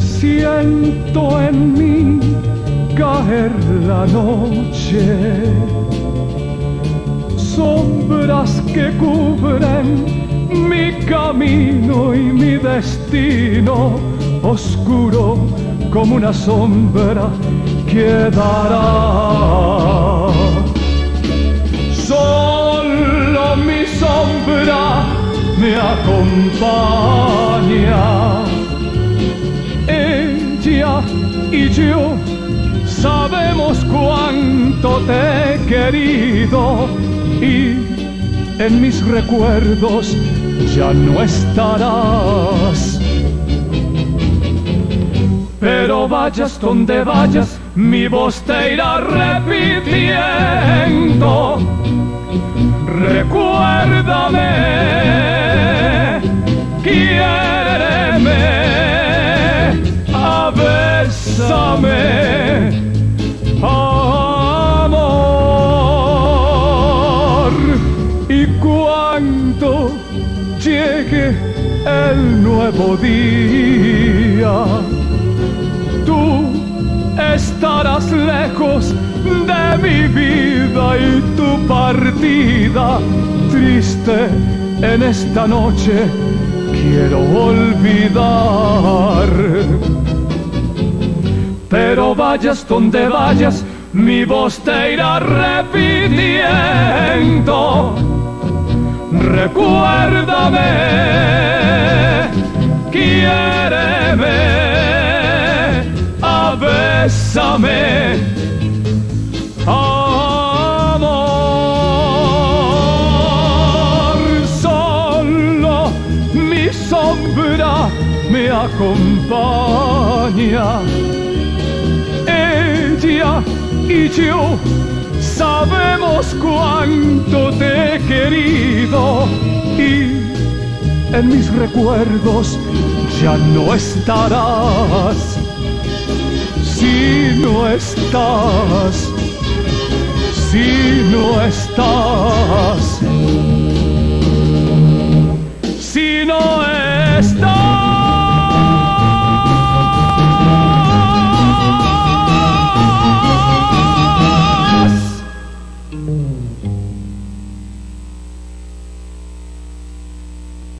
Siento en mí caer la noche, sombras que cubren mi camino y mi destino, oscuro como una sombra quedará. Acompaña. Ella y yo sabemos cuánto te he querido y en mis recuerdos ya no estarás. Pero vayas donde vayas, mi voz te irá repitiendo. Recuérdame, quiéreme, abésame. Amor, y cuando llegue el nuevo día estarás lejos de mi vida y tu partida triste en esta noche quiero olvidar. Pero vayas donde vayas, mi voz te irá repitiendo. Recuérdame, quiéreme bésame, me acompaña. Ella y yo sabemos cuánto te he querido y en mis recuerdos ya no estarás si no estás, si no estás, si no estás. Mm.